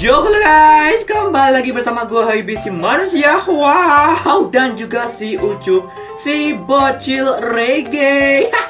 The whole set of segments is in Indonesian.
Yo guys, kembali lagi bersama gue Habibi si manusia Wow, dan juga si Ucup, si bocil reggae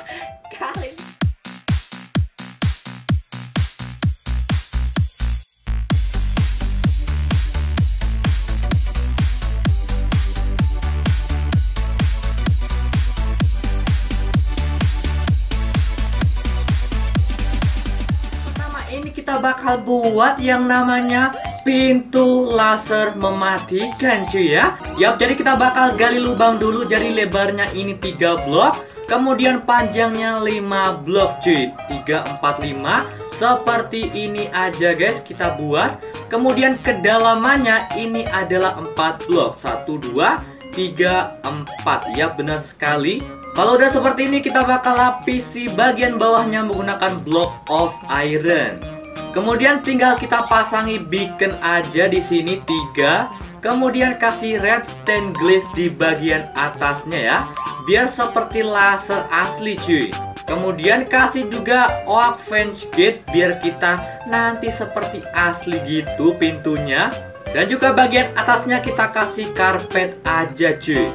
bakal buat yang namanya pintu laser mematikan cuy ya. Yap, jadi kita bakal gali lubang dulu Jadi lebarnya ini 3 blok Kemudian panjangnya 5 blok cuy. 3, 4, 5 Seperti ini aja guys kita buat. Kemudian kedalamannya ini adalah 4 blok. 1, 2, 3, 4 Ya benar sekali. Kalau udah seperti ini kita bakal lapisi bagian bawahnya menggunakan block of iron. Kemudian tinggal kita pasangi beacon aja di sini tiga. Kemudian kasih red stained glass di bagian atasnya ya, biar seperti laser asli cuy. Kemudian kasih juga oak fence gate biar kita nanti seperti asli gitu pintunya. Dan juga bagian atasnya kita kasih karpet aja cuy.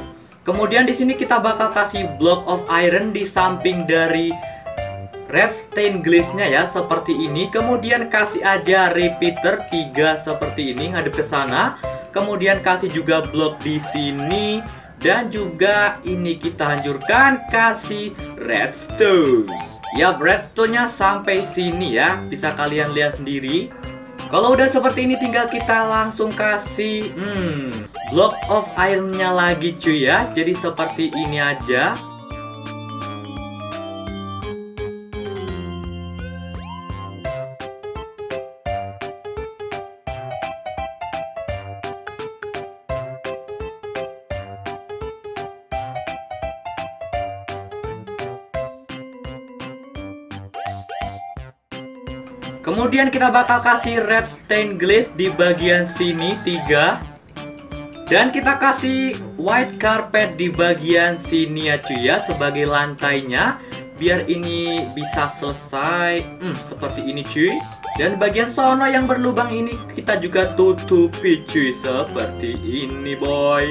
Kemudian di sini kita bakal kasih block of iron di samping dari red stained glassnya ya seperti ini. Kemudian kasih aja repeater 3 seperti ini ngadep ke sana. Kemudian kasih juga block di sini dan juga ini kita hancurkan kasih redstone. Ya redstone-nya sampai sini ya. Bisa kalian lihat sendiri. Kalau udah seperti ini tinggal kita langsung kasih hmm, block of iron-nya lagi cuy ya. Jadi seperti ini aja. Kemudian kita bakal kasih red stained glass di bagian sini 3 Dan kita kasih white carpet di bagian sini ya cuy ya Sebagai lantainya. Biar ini bisa selesai hmm, Seperti ini cuy. Dan bagian sono yang berlubang ini kita juga tutupi cuy Seperti ini boy.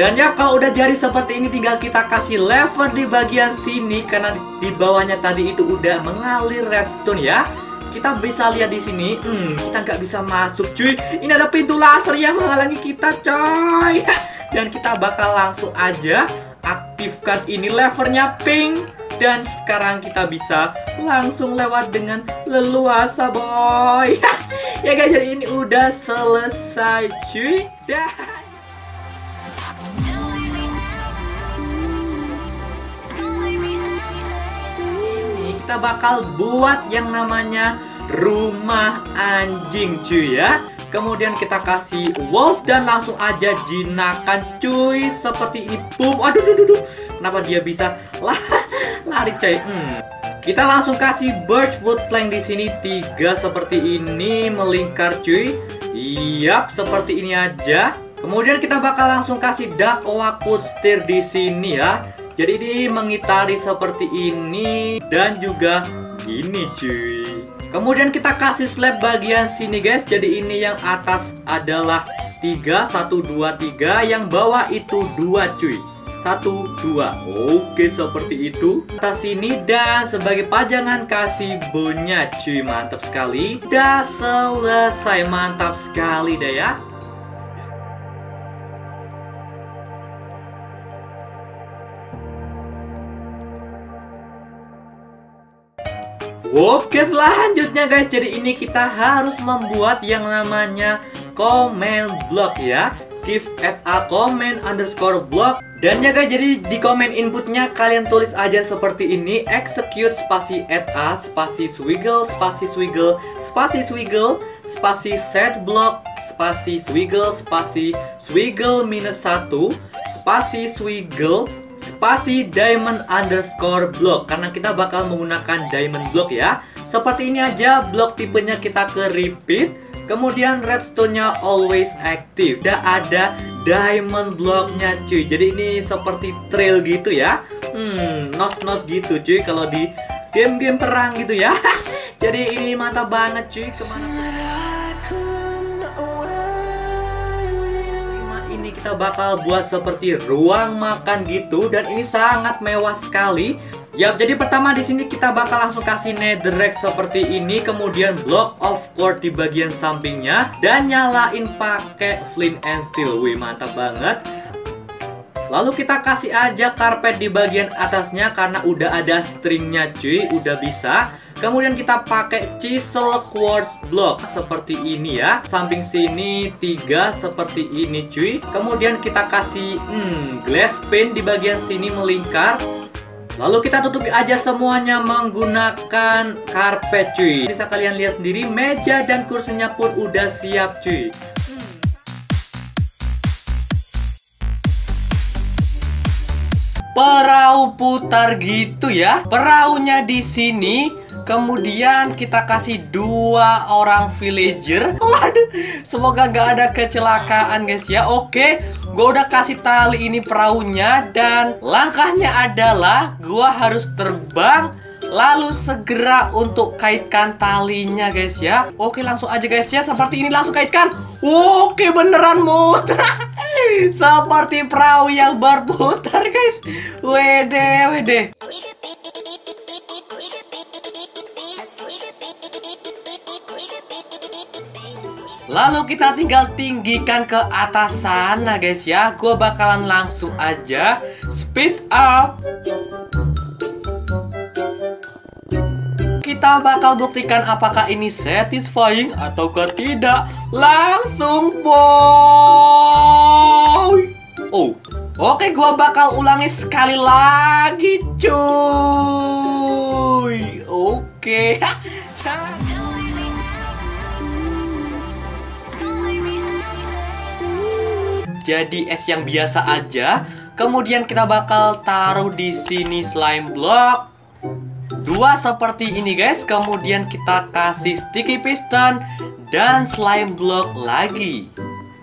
Dan ya kalau udah jadi seperti ini tinggal kita kasih lever di bagian sini. Karena di bawahnya tadi itu udah mengalir redstone ya kita bisa lihat di sini, hmm, kita nggak bisa masuk, cuy. Ini ada pintu laser yang menghalangi kita, coy. Dan kita bakal langsung aja aktifkan ini levernya pink. Dan sekarang kita bisa langsung lewat dengan leluasa, boy. ya guys, jadi ini udah selesai, cuy. Dah. Kita bakal buat yang namanya rumah anjing cuy ya. Kemudian kita kasih wolf dan langsung aja jinakan cuy Seperti ini boom Aduh duh, duh, duh. Kenapa dia bisa lah lari cuy? Hmm. Kita langsung kasih birch wood plank di sini tiga seperti ini melingkar cuy. Yap seperti ini aja. Kemudian kita bakal langsung kasih dark oak wood stair di sini ya jadi ini mengitari seperti ini dan juga gini cuy. Kemudian kita kasih slab bagian sini guys. Jadi ini yang atas adalah 3 1 2 3, yang bawah itu 2 cuy. 1 2. Oke, seperti itu. Atas sini dan sebagai pajangan kasih bonya cuy. Mantap sekali. Udah selesai. Mantap sekali deh ya. Oke selanjutnya guys Jadi ini kita harus membuat yang namanya Comment block ya. Give at a comment underscore block. Dan ya guys jadi di komen inputnya Kalian tulis aja seperti ini. Execute spasi at a spasi swiggle spasi swiggle spasi swiggle spasi set block spasi swiggle spasi swiggle minus 1 spasi swiggle spasi diamond underscore block karena kita bakal menggunakan diamond block ya. Seperti ini aja blok tipenya kita ke repeat. Kemudian redstone nya always active. Udah ada diamond blocknya cuy. Jadi ini seperti trail gitu ya. Hmm nos nos gitu cuy kalau di game-game perang gitu ya. Jadi ini mantap banget cuy ke mana kita bakal buat seperti ruang makan gitu dan ini sangat mewah sekali. Yap, jadi pertama di sini kita bakal langsung kasih netherrack seperti ini, kemudian block of court di bagian sampingnya dan nyalain pakai flint and steel. Wih, mantap banget. Lalu kita kasih aja karpet di bagian atasnya karena udah ada stringnya cuy, udah bisa. Kemudian kita pakai chisel quartz block seperti ini ya. Samping sini tiga seperti ini cuy. Kemudian kita kasih hmm, glass pane di bagian sini melingkar. Lalu kita tutupi aja semuanya menggunakan karpet cuy. Bisa kalian lihat sendiri meja dan kursinya pun udah siap cuy. perahu putar gitu ya. Perahunya di sini Kemudian kita kasih dua orang villager. Waduh, semoga gak ada kecelakaan guys ya. Oke, gue udah kasih tali ini perahunya Dan langkahnya adalah gue harus terbang Lalu segera untuk kaitkan talinya guys ya. Oke langsung aja guys ya. Seperti ini langsung kaitkan. Oke beneran muter. Seperti perahu yang berputar guys. Wede wede Lalu kita tinggal tinggikan ke atas sana guys ya. Gue bakalan langsung aja speed up. Kita bakal buktikan apakah ini satisfying atau tidak. Langsung boy. Oh Oke gue bakal ulangi sekali lagi cuy. Oke jadi es yang biasa aja. Kemudian kita bakal taruh di sini slime block. Dua seperti ini guys. Kemudian kita kasih sticky piston dan slime block lagi.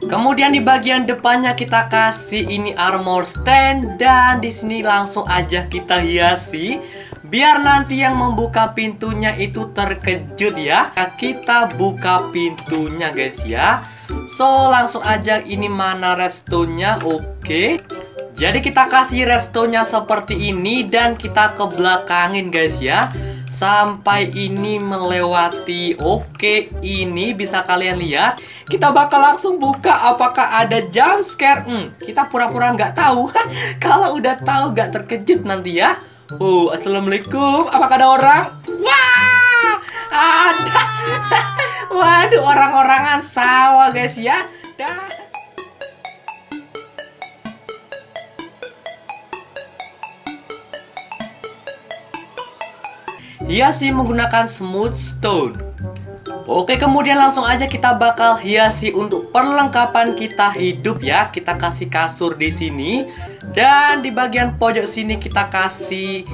Kemudian di bagian depannya kita kasih ini armor stand dan di sini langsung aja kita hiasi biar nanti yang membuka pintunya itu terkejut ya. Kita buka pintunya guys ya. So langsung aja ini mana redstone-nya Oke. Jadi kita kasih redstone-nya seperti ini Dan kita ke belakangin guys ya. Sampai ini melewati. Oke ini bisa kalian lihat. Kita bakal langsung buka Apakah ada jump scare. Hmm, Kita pura-pura nggak tahu. Kalau udah tahu nggak terkejut nanti ya. Oh assalamualaikum. Apakah ada orang? Wah ada Waduh, orang-orangan sawah guys ya. Dah. Hiasi menggunakan smooth stone. Oke, kemudian langsung aja kita bakal hiasi untuk perlengkapan kita hidup ya. Kita kasih kasur di sini dan di bagian pojok sini kita kasih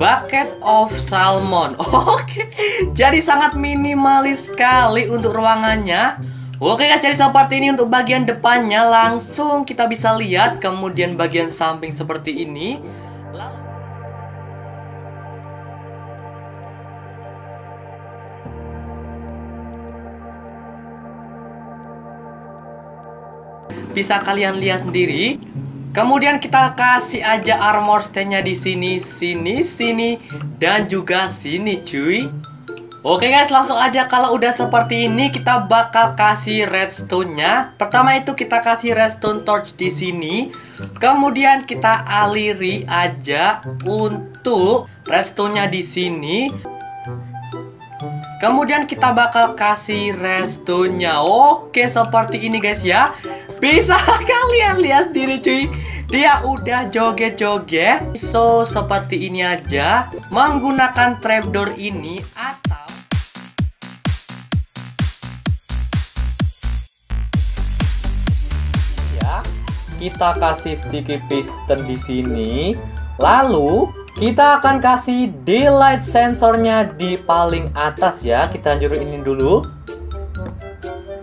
bucket of salmon. Oke, jadi sangat minimalis sekali untuk ruangannya. Oke guys, jadi seperti ini untuk bagian depannya langsung kita bisa lihat, kemudian bagian samping seperti ini. Bisa kalian lihat sendiri Kemudian kita kasih aja armor stand-nya di sini, sini, sini, dan juga sini cuy. Oke guys, langsung aja kalau udah seperti ini kita bakal kasih redstone-nya. Pertama itu kita kasih redstone torch di sini. Kemudian kita aliri aja untuk redstone-nya di sini. Kemudian kita bakal kasih redstone-nya. Oke, seperti ini guys ya. Bisa kalian lihat sendiri cuy. Dia udah joget-joget. So seperti ini aja. Menggunakan trapdoor ini Atau Ya Kita kasih sticky piston di sini. Lalu kita akan kasih daylight sensornya di paling atas ya. Kita hancurin ini dulu.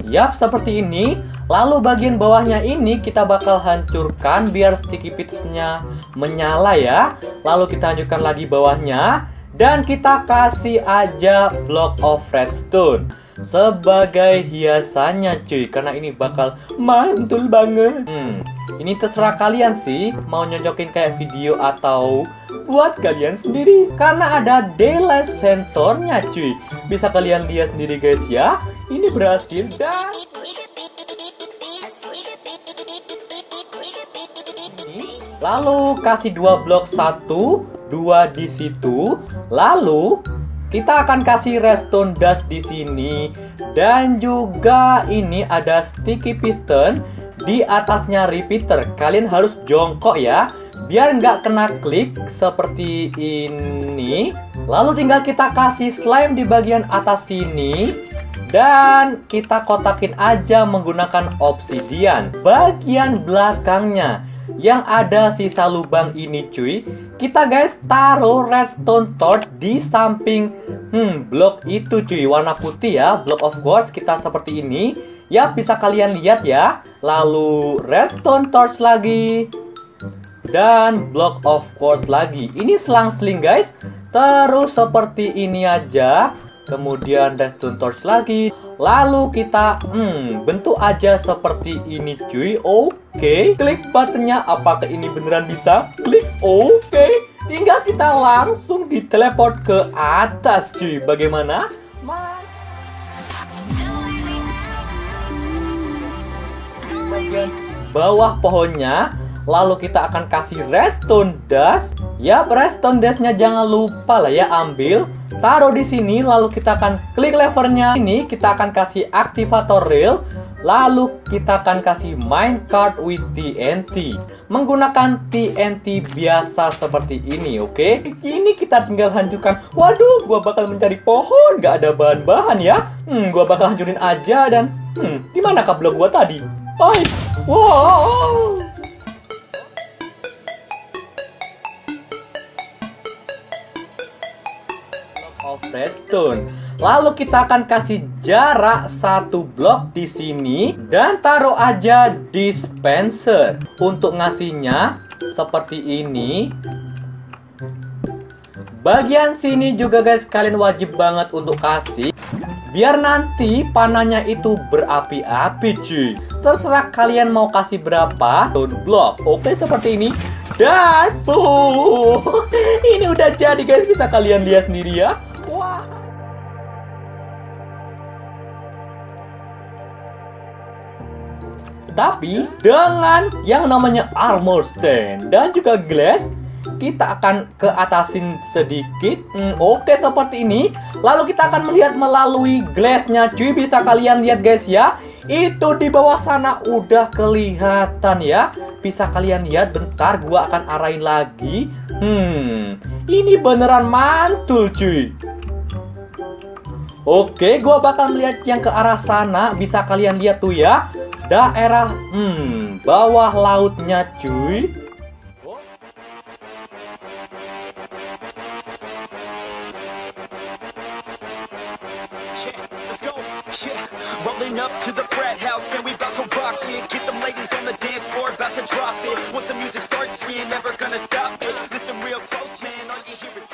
Yap, seperti ini Lalu bagian bawahnya ini kita bakal hancurkan biar sticky pitsnya menyala ya. Lalu kita hancurkan lagi bawahnya. Dan kita kasih aja block of redstone sebagai hiasannya cuy. Karena ini bakal mantul banget. Hmm, ini terserah kalian sih mau nyocokin kayak video atau buat kalian sendiri. Karena ada daylight sensornya cuy. Bisa kalian lihat sendiri guys ya. Ini berhasil dan lalu kasih dua blok satu dua di situ lalu kita akan kasih redstone dust di sini dan juga ini ada sticky piston di atasnya repeater. Kalian harus jongkok ya, biar nggak kena klik seperti ini. Lalu tinggal kita kasih slime di bagian atas sini dan kita kotakin aja menggunakan obsidian bagian belakangnya yang ada sisa lubang ini cuy kita guys taruh redstone torch di samping hmm blok itu cuy. Warna putih ya block of course kita seperti ini. Ya bisa kalian lihat ya. Lalu redstone torch lagi dan block of course lagi. Ini selang-seling guys. Terus seperti ini aja kemudian redstone torch lagi Lalu kita hmm, bentuk aja seperti ini cuy Oke, okay. klik buttonnya apakah ini beneran bisa? Klik oke okay. Tinggal kita langsung diteleport ke atas cuy Bagaimana? Bagian bawah pohonnya Lalu kita akan kasih redstone dust Ya, redstone dustnya jangan lupa lah ya ambil. Taruh di sini lalu kita akan klik levernya. Ini kita akan kasih aktivator rail lalu kita akan kasih minecart with TNT menggunakan TNT biasa seperti ini oke? Okay? ini kita tinggal hancurkan. Waduh gua bakal mencari pohon. Gak ada bahan-bahan ya. Hmm gua bakal hancurin aja dan hmm di mana blok gua tadi? Hai wow redstone. Lalu kita akan kasih jarak satu blok di sini dan taruh aja dispenser. Untuk ngasihnya seperti ini. Bagian sini juga guys kalian wajib banget untuk kasih biar nanti panahnya itu berapi-api cuy. Terserah kalian mau kasih berapa stone block. Oke seperti ini. Dan tuh, ini udah jadi guys kita kalian lihat sendiri ya. Tapi dengan yang namanya armor stand dan juga glass kita akan ke atasin sedikit. Hmm, oke okay, seperti ini. Lalu kita akan melihat melalui glassnya. Cuy bisa kalian lihat guys ya? Itu di bawah sana udah kelihatan ya. Bisa kalian lihat? Bentar gua akan arahin lagi. Hmm ini beneran mantul cuy. Oke, gua bakal melihat yang ke arah sana. Bisa kalian lihat tuh ya. daerah hmm bawah lautnya cuy. Rolling up to the frat house and we about to rock it. Get them ladies on the dance floor, about to drop it. Once the music starts, we ain't never gonna stop it. Listen real close, man, all you hear is